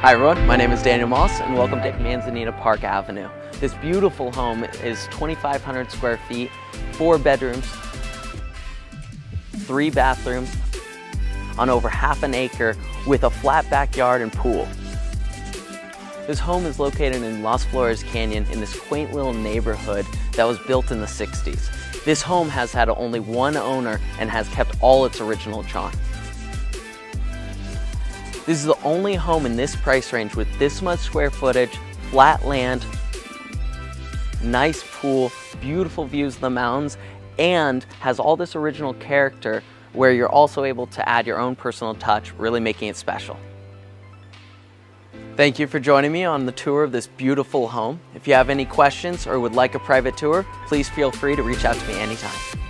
Hi everyone, my name is Daniel Moss and welcome to Manzanita Park Avenue. This beautiful home is 2,500 square feet, four bedrooms, three bathrooms, on over half an acre with a flat backyard and pool. This home is located in Las Flores Canyon in this quaint little neighborhood that was built in the 60s. This home has had only one owner and has kept all its original charm. This is the only home in this price range with this much square footage, flat land, nice pool, beautiful views of the mountains, and has all this original character where you're also able to add your own personal touch, really making it special. Thank you for joining me on the tour of this beautiful home. If you have any questions or would like a private tour, please feel free to reach out to me anytime.